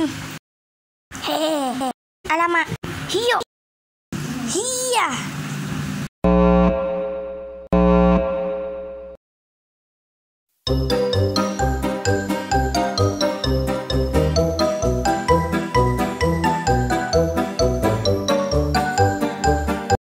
Hmm. Hehehe. Alamak. Hiyo. Hiya.